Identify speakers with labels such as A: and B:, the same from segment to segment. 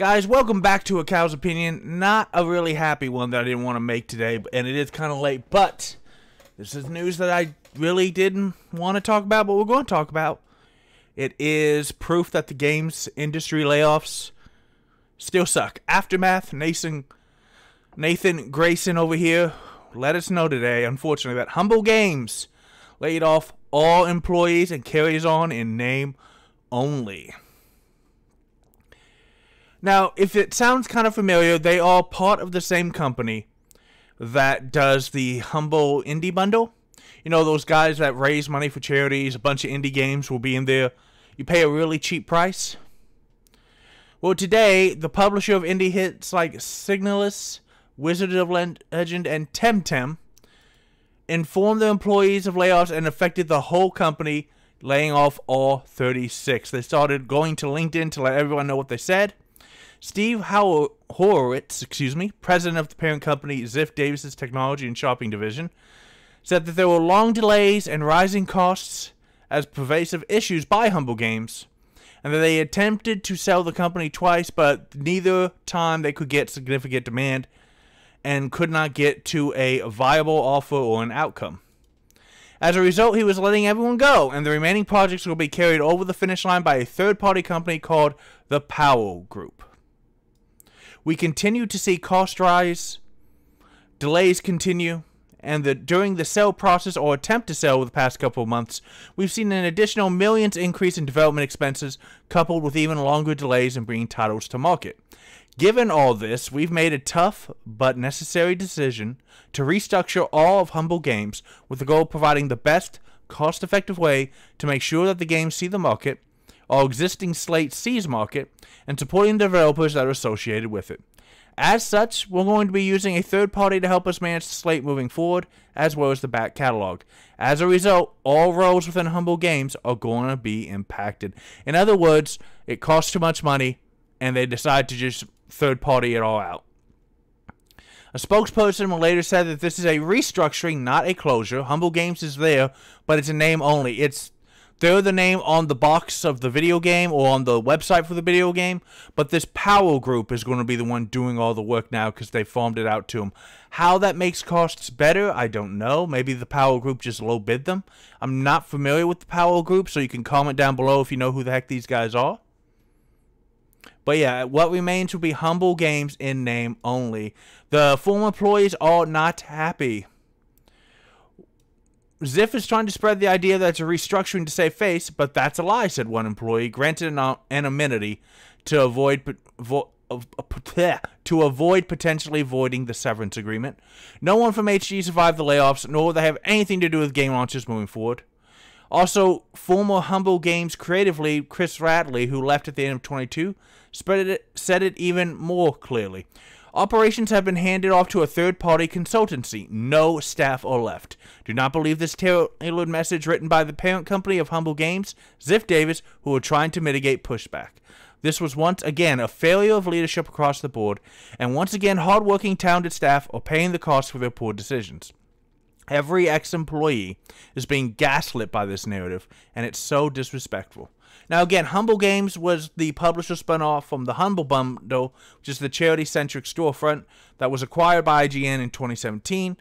A: Guys, welcome back to a cow's opinion. Not a really happy one that I didn't want to make today, and it is kind of late, but this is news that I really didn't want to talk about, but we're going to talk about. It is proof that the games industry layoffs still suck. Aftermath, Nathan, Nathan Grayson over here let us know today, unfortunately, that Humble Games laid off all employees and carries on in name only. Now, if it sounds kind of familiar, they are part of the same company that does the Humble Indie Bundle. You know, those guys that raise money for charities, a bunch of indie games will be in there. You pay a really cheap price. Well, today, the publisher of indie hits like Signalis, Wizard of Legend, and Temtem informed the employees of layoffs and affected the whole company, laying off all 36. They started going to LinkedIn to let everyone know what they said. Steve Horowitz, excuse me, president of the parent company Ziff Davis's technology and shopping division, said that there were long delays and rising costs as pervasive issues by Humble Games, and that they attempted to sell the company twice, but neither time they could get significant demand and could not get to a viable offer or an outcome. As a result, he was letting everyone go, and the remaining projects will be carried over the finish line by a third party company called the Powell Group. We continue to see cost rise, delays continue, and the, during the sell process or attempt to sell over the past couple of months, we've seen an additional millions increase in development expenses, coupled with even longer delays in bringing titles to market. Given all this, we've made a tough but necessary decision to restructure all of Humble Games with the goal of providing the best, cost effective way to make sure that the games see the market, our existing slate sees market, and supporting developers that are associated with it. As such, we're going to be using a third party to help us manage the slate moving forward, as well as the back catalog. As a result, all roles within Humble Games are going to be impacted. In other words, it costs too much money, and they decide to just third party it all out. A spokesperson will later said that this is a restructuring, not a closure. Humble Games is there, but it's a name only. It's they're the name on the box of the video game or on the website for the video game, but this Powell Group is going to be the one doing all the work now because they farmed it out to them. How that makes costs better, I don't know. Maybe the Powell Group just low bid them. I'm not familiar with the Powell Group, so you can comment down below if you know who the heck these guys are. But yeah, what remains will be Humble Games in name only. The former employees are not happy. Ziff is trying to spread the idea that it's a restructuring to save face, but that's a lie, said one employee, granted an, an amenity to avoid uh, uh, to avoid potentially voiding the severance agreement. No one from HG survived the layoffs, nor will they have anything to do with game launches moving forward. Also, former Humble Games creatively Chris Radley, who left at the end of 22, spread it, said it even more clearly. Operations have been handed off to a third party consultancy. No staff are left. Do not believe this tailored message written by the parent company of Humble Games, Ziff Davis, who are trying to mitigate pushback. This was once again a failure of leadership across the board, and once again, hardworking, talented staff are paying the cost for their poor decisions. Every ex employee is being gaslit by this narrative, and it's so disrespectful. Now, again, Humble Games was the publisher spun off from the Humble Bundle, which is the charity centric storefront that was acquired by IGN in 2017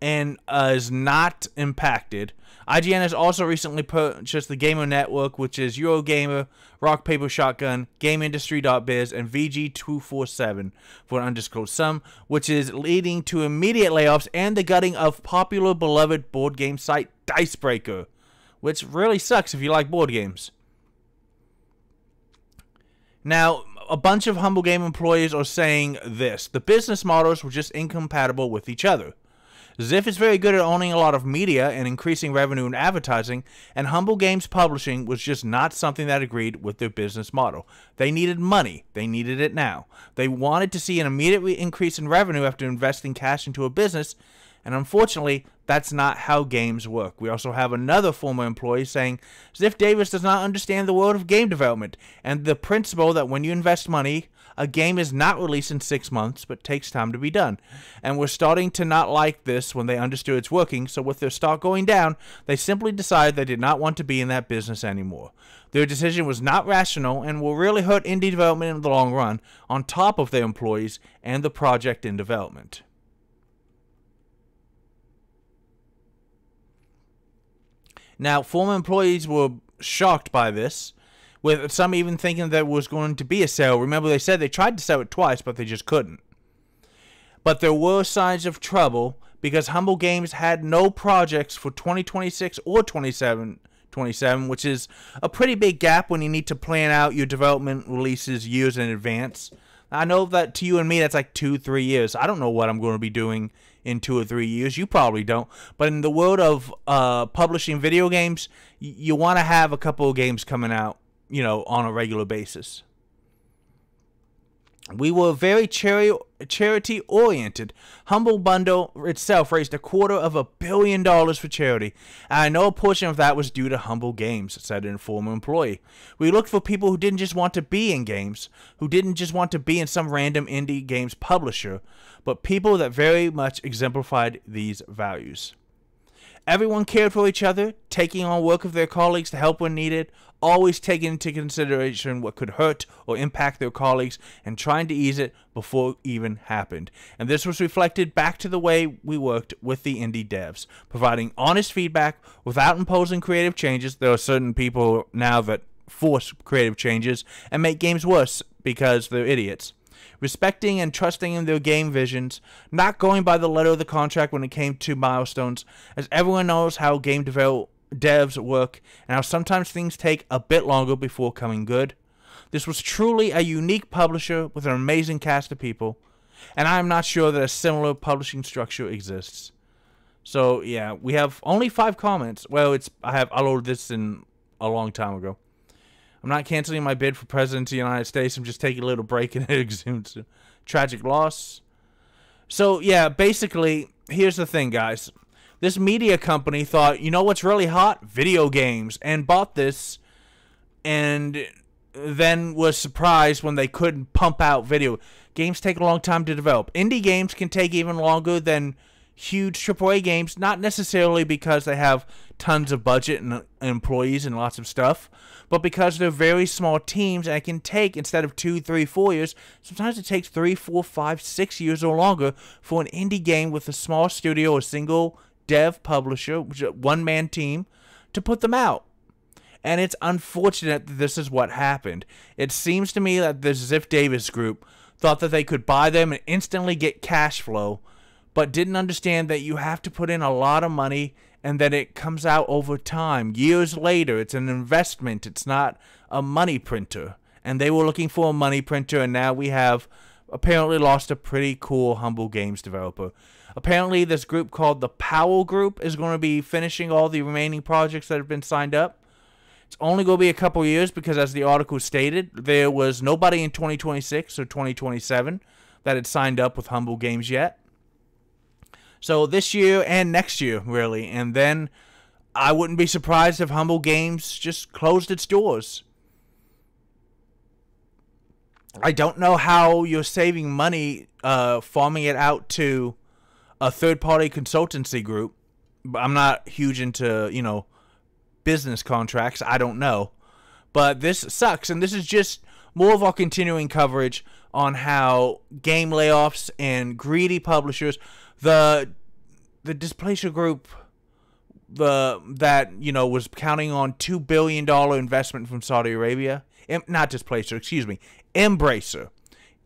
A: and uh, is not impacted. IGN has also recently purchased the Gamer Network, which is Eurogamer, Rock Paper Shotgun, GamesIndustry.biz, and VG247 for an undisclosed sum, which is leading to immediate layoffs and the gutting of popular beloved board game site Dicebreaker, which really sucks if you like board games. Now, a bunch of Humble Game employees are saying this the business models were just incompatible with each other. Ziff is very good at owning a lot of media and increasing revenue in advertising, and Humble Games Publishing was just not something that agreed with their business model. They needed money, they needed it now. They wanted to see an immediate increase in revenue after investing cash into a business, and unfortunately, That's not how games work. We also have another former employee saying Ziff Davis does not understand the world of game development and the principle that when you invest money, a game is not released in six months, but takes time to be done. And we're starting to not like this when they understood it's working, so with their stock going down, they simply decided they did not want to be in that business anymore. Their decision was not rational and will really hurt indie development in the long run, on top of their employees and the project in development. Now, former employees were shocked by this, with some even thinking there was going to be a sale. Remember, they said they tried to sell it twice, but they just couldn't. But there were signs of trouble because Humble Games had no projects for 2026 or 27, 27, which is a pretty big gap when you need to plan out your development releases years in advance. I know that to you and me, that's like two, three years. I don't know what I'm going to be doing in two or three years. You probably don't. But in the world of uh, publishing video games, you want to have a couple of games coming out, you know, on a regular basis. We were very charity oriented. Humble Bundle itself raised a quarter of a billion dollars for charity, I know a portion of that was due to Humble Games, said an former employee. We looked for people who didn't just want to be in games, who didn't just want to be in some random indie games publisher, but people that very much exemplified these values. Everyone cared for each other, taking on work of their colleagues to help when needed, always taking into consideration what could hurt or impact their colleagues and trying to ease it before it even happened. And this was reflected back to the way we worked with the indie devs, providing honest feedback without imposing creative changes. There are certain people now that force creative changes and make games worse because they're idiots respecting and trusting in their game visions, not going by the letter of the contract when it came to milestones, as everyone knows how game develop, devs work and how sometimes things take a bit longer before coming good. This was truly a unique publisher with an amazing cast of people, and I am not sure that a similar publishing structure exists. So yeah, we have only five comments. Well, it's I have I loaded this in a long time ago. I'm not canceling my bid for president of the United States. I'm just taking a little break and it exhumes tragic loss. So, yeah, basically, here's the thing, guys. This media company thought, you know what's really hot? Video games. And bought this and then was surprised when they couldn't pump out video. Games take a long time to develop. Indie games can take even longer than huge AAA games, not necessarily because they have tons of budget and employees and lots of stuff, but because they're very small teams and it can take, instead of two, three, four years, sometimes it takes three, four, five, six years or longer for an indie game with a small studio, a single dev publisher, one man team, to put them out. And it's unfortunate that this is what happened. It seems to me that the Ziff Davis group thought that they could buy them and instantly get cash flow but didn't understand that you have to put in a lot of money and that it comes out over time. Years later, it's an investment, it's not a money printer. And they were looking for a money printer, and now we have apparently lost a pretty cool Humble Games developer. Apparently, this group called the Powell Group is going to be finishing all the remaining projects that have been signed up. It's only going to be a couple years because, as the article stated, there was nobody in 2026 or 2027 that had signed up with Humble Games yet. So this year and next year, really. And then I wouldn't be surprised if Humble Games just closed its doors. I don't know how you're saving money uh, farming it out to a third party consultancy group. I'm not huge into, you know, business contracts. I don't know. But this sucks. And this is just more of our continuing coverage on how game layoffs and greedy publishers the the Displacer Group the that you know was counting on two billion dollar investment from Saudi Arabia. not Displacer, excuse me, Embracer.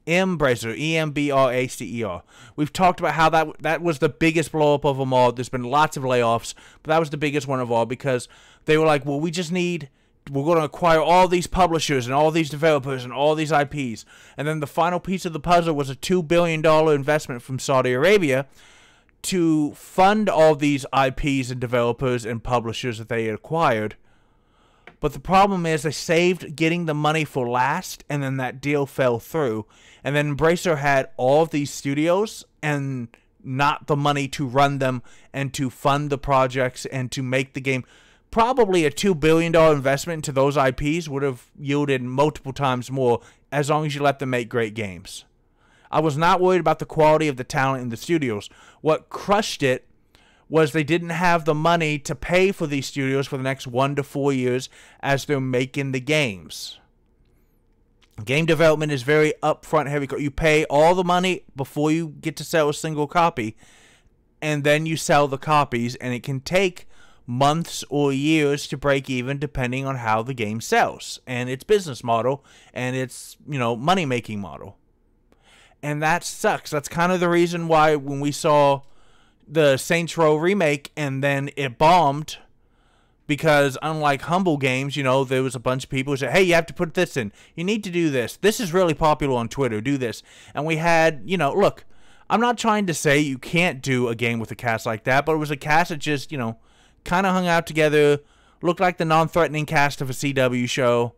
A: Embracer, E M B R A C E R. We've talked about how that that was the biggest blow up of them all. There's been lots of layoffs, but that was the biggest one of all because they were like, well, we just need we're going to acquire all these publishers and all these developers and all these IPs. And then the final piece of the puzzle was a $2 billion investment from Saudi Arabia to fund all these IPs and developers and publishers that they acquired. But the problem is they saved getting the money for last, and then that deal fell through. And then Embracer had all of these studios, and not the money to run them and to fund the projects and to make the game. Probably a $2 billion investment into those IPs would have yielded multiple times more as long as you let them make great games. I was not worried about the quality of the talent in the studios. What crushed it was they didn't have the money to pay for these studios for the next one to four years as they're making the games. Game development is very upfront heavy. You pay all the money before you get to sell a single copy, and then you sell the copies, and it can take months or years to break even depending on how the game sells and its business model and its, you know, money making model. And that sucks. That's kind of the reason why when we saw the Saints Row remake and then it bombed because unlike humble games, you know, there was a bunch of people who said, "Hey, you have to put this in. You need to do this. This is really popular on Twitter. Do this." And we had, you know, look, I'm not trying to say you can't do a game with a cast like that, but it was a cast that just, you know, kind of hung out together, looked like the non-threatening cast of a CW show.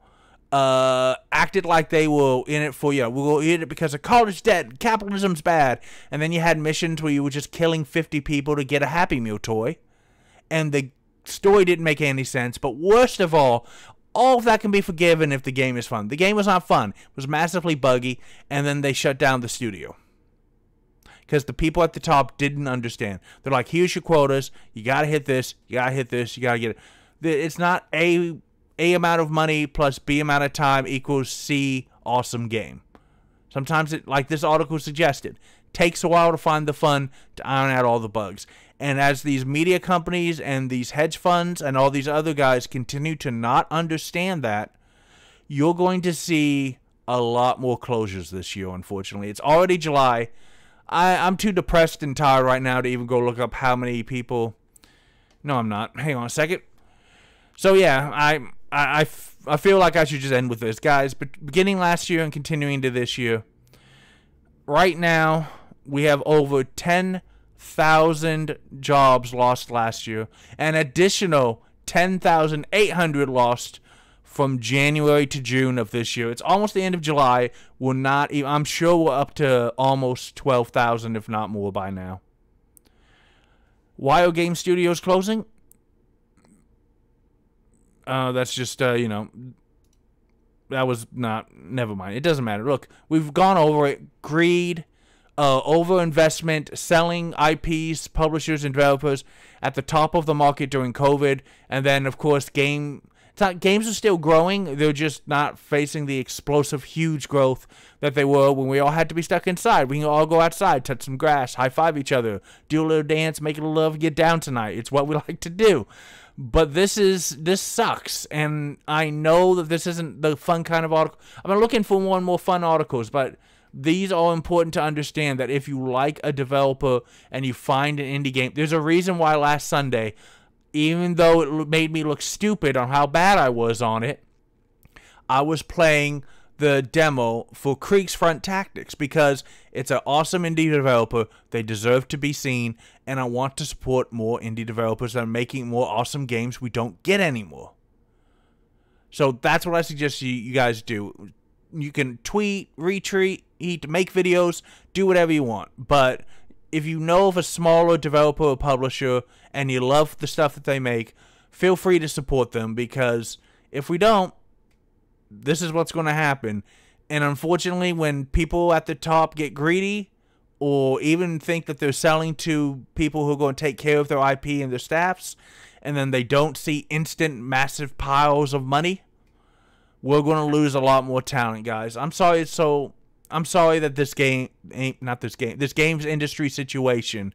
A: Uh, acted like they were in it for you. Know, we'll in it because of college debt, capitalism's bad, and then you had missions where you were just killing 50 people to get a Happy Meal toy, and the story didn't make any sense. But worst of all, all of that can be forgiven if the game is fun. The game was not fun. It was massively buggy, and then they shut down the studio. Because the people at the top didn't understand. They're like, here's your quotas. You got to hit this. You got to hit this. You got to get it. It's not A, A amount of money plus B amount of time equals C awesome game. Sometimes it, like this article suggested, takes a while to find the fun to iron out all the bugs. And as these media companies and these hedge funds and all these other guys continue to not understand that, you're going to see a lot more closures this year, unfortunately. It's already July. I, I'm too depressed and tired right now to even go look up how many people. No, I'm not. Hang on a second. So, yeah, I, I, I, feel like I should just end with this. Guys, but beginning last year and continuing to this year, right now, we have over 10 thousand jobs lost last year, an additional ten thousand eight hundred lost from January to June of this year. It's almost the end of July. We're not even, I'm sure we're up to almost 12,000, if not more by now. Why are Game Studios closing? Uh, that's just, uh, you know, that was not, never mind. It doesn't matter. Look, we've gone over it. Greed, uh, overinvestment, selling IPs, publishers, and developers at the top of the market during COVID, and then of course game. Not, games are still growing. They're just not facing the explosive, huge growth that they were when we all had to be stuck inside. We can all go outside, touch some grass, high five each other, do a little dance, make a little love, get down tonight. It's what we like to do. But this is this sucks, and I know that this isn't the fun kind of article. I'm looking for more and more fun articles, but these are important to understand that if you like a developer and you find an indie game, there's a reason why last Sunday, even though it made me look stupid on how bad I was on it, I was playing the demo for Creek's Front Tactics because it's an awesome indie developer. They deserve to be seen, and I want to support more indie developers that are making more awesome games we don't get anymore. So that's what I suggest you, you guys do you can tweet, retweet, eat make videos, do whatever you want. But if you know of a smaller developer or publisher and you love the stuff that they make, feel free to support them because if we don't, this is what's going to happen. And unfortunately, when people at the top get greedy or even think that they're selling to people who are going to take care of their IP and their staffs, and then they don't see instant massive piles of money, we're going to lose a lot more talent, guys. I'm sorry it's so I'm sorry that this game ain't not this game. This game's industry situation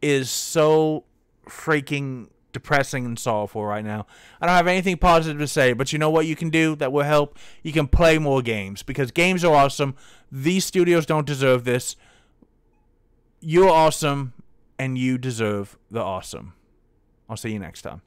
A: is so freaking depressing and sorrowful right now. I don't have anything positive to say, but you know what you can do that will help? You can play more games because games are awesome. These studios don't deserve this. You're awesome and you deserve the awesome. I'll see you next time.